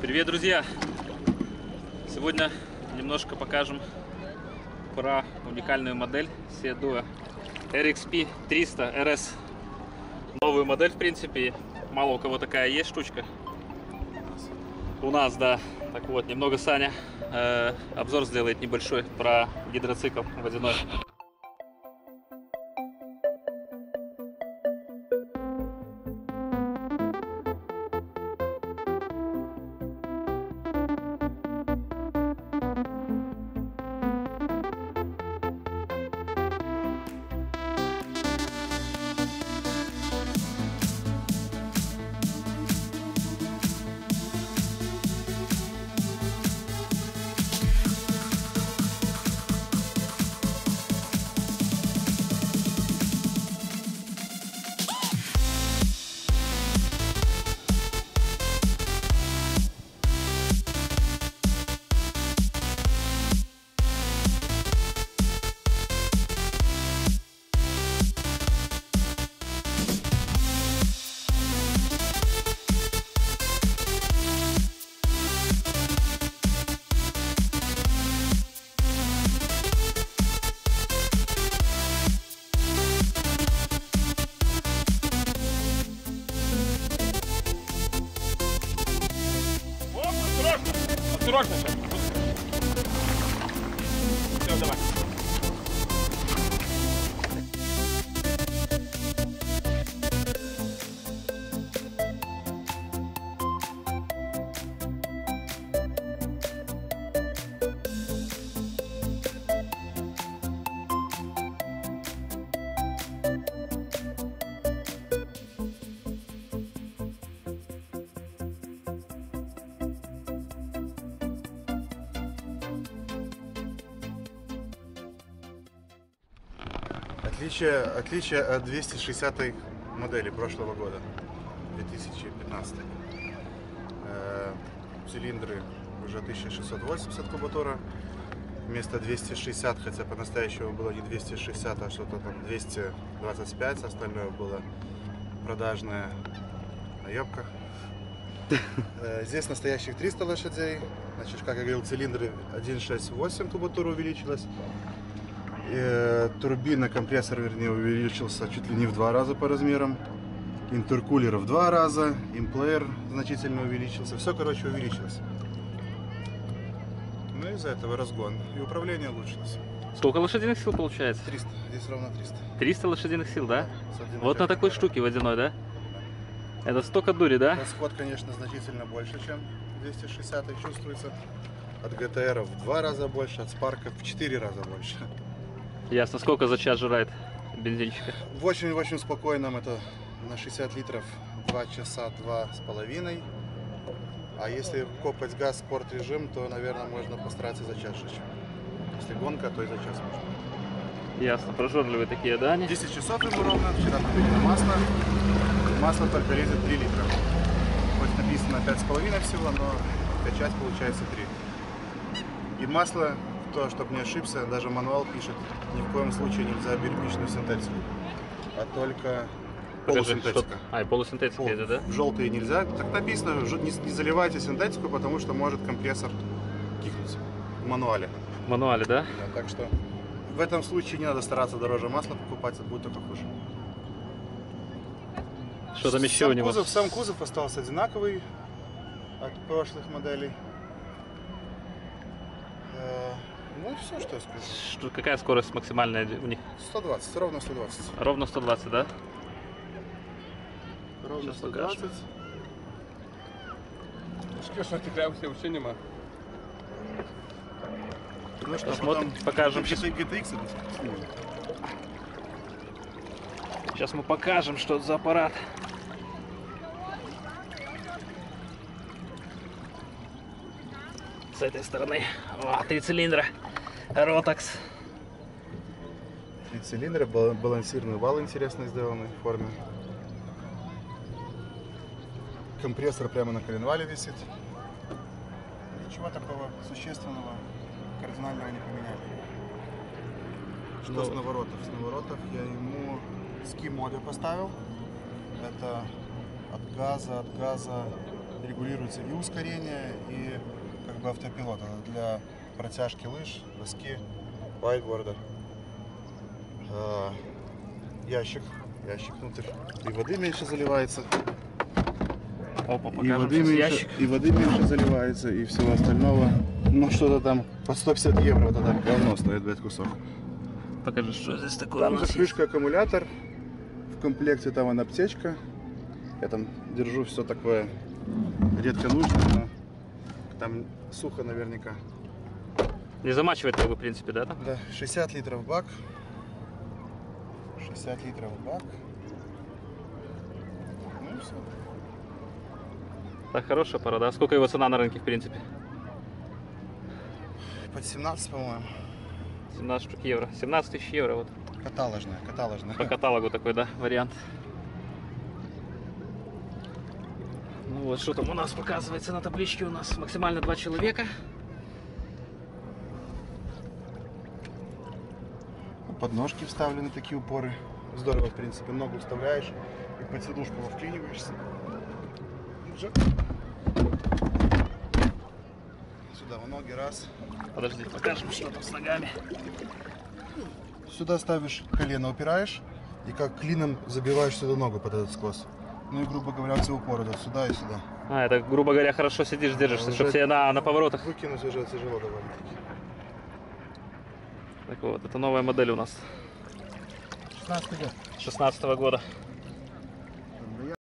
Привет, друзья! Сегодня немножко покажем про уникальную модель Seat Duo RXP 300 RS. Новую модель, в принципе, мало у кого такая есть штучка. У нас, да. Так вот, немного Саня э, обзор сделает небольшой про гидроцикл водяной. Сейчас. Все, давай. Отличие, отличие от 260 модели прошлого года, 2015. Э, цилиндры уже 1680 кубатура, вместо 260, хотя по-настоящему было не 260, а что-то там 225, остальное было продажная наебка. Э, Здесь настоящих 300 лошадей. Значит, как я говорил, цилиндры 1.6.8 кубатура увеличилась. Э, турбина, компрессор, вернее, увеличился чуть ли не в два раза по размерам. Интеркулер в два раза, имплеер значительно увеличился. Все, короче, увеличилось. Ну, из-за этого разгон. И управление улучшилось. Сколько лошадиных сил получается? 300. Здесь ровно 300. 300 лошадиных сил, да? Вот на такой штуке водяной, да? Это столько дури, да? Расход, конечно, значительно больше, чем 260 чувствуется. От ГТР в два раза больше, от Спарка в четыре раза больше. Ясно. Сколько за час жрает бензинчика? В очень-очень спокойном это на 60 литров 2 часа два с половиной. А если копать газ спорт режим, то, наверное, можно постараться за час жечь. Если гонка, то и за час можно. Ясно. Прожорливые такие, да, они? 10 часов ему ровно. Вчера купили масло. Масло только лезет 3 литра. Хоть написано 5,5 всего, но качать получается 3. И масло, то, чтобы не ошибся, даже мануал пишет, ни в коем случае нельзя бербичную синтетику, а только полусинтетика. что- А, и полусинтетика Пол- это, да? В желтые нельзя. Так написано, не, не заливайте синтетику, потому что может компрессор кикнуть в мануале. В мануале, да? Да, так что в этом случае не надо стараться дороже масла покупать, это будет только хуже. Что там еще сам у него? Кузов, сам кузов остался одинаковый от прошлых моделей. Ну все, что я скажу. Что- какая скорость максимальная у них? 120, ровно 120. Ровно 120, да? Ровно Сейчас покажем. 120. Що ж натикрався, взагалі нема. Ну что, Посмотрим, покажем GT, GTX. Сейчас мы покажем, что это за аппарат. С этой стороны. О, три цилиндра. Ротакс. Три цилиндра, бал- балансирный вал интересно сделанный в форме. Компрессор прямо на коленвале висит. Ничего такого существенного, кардинального не поменяли. Что Ну. с наворотов? С наворотов я ему ски моды поставил. Это от газа, от газа регулируется и ускорение, и как бы автопилот. Это для протяжки лыж, доски, вайтборда. Ящик, ящик внутрь. И воды меньше заливается. Опа, И воды, меньше, ящик. и воды меньше заливается, и всего остального. Ну, что-то там по 150 евро, это говно стоит, блядь, кусок. Покажи, что здесь такое Там крышка аккумулятор. В комплекте там вон аптечка. Я там держу все такое редко нужное, но там сухо наверняка. Не замачивает как бы, в принципе, да? там? Да, 60 литров бак. 60 литров бак. Ну и все. Так, хорошая пара, да? Сколько его цена на рынке, в принципе? Под 17, по-моему. 17 штук евро. 17 тысяч евро вот. Каталожная, каталожная. По каталогу такой, да, вариант. Ну вот, что там у нас показывается на табличке у нас? Максимально два человека. Подножки вставлены такие упоры. Здорово, в принципе. Ногу вставляешь и под сидушку вклиниваешься. Сюда в ноги раз. Подожди, покажем, что там с ногами. Сюда ставишь колено, упираешь и как клином забиваешь сюда ногу под этот скос. Ну и, грубо говоря, все упоры идут сюда и сюда. А, это, грубо говоря, хорошо сидишь, держишься, уже- чтобы тебе на, на поворотах. Выкинуть уже тяжело довольно-таки. Так вот, это новая модель у нас. 16 год. 16 года.